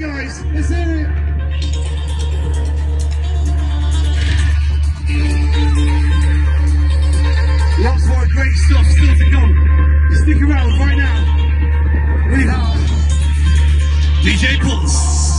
boys. Let's hear it. Lots more great stuff still to come. Stick around right now. We have DJ Pulse.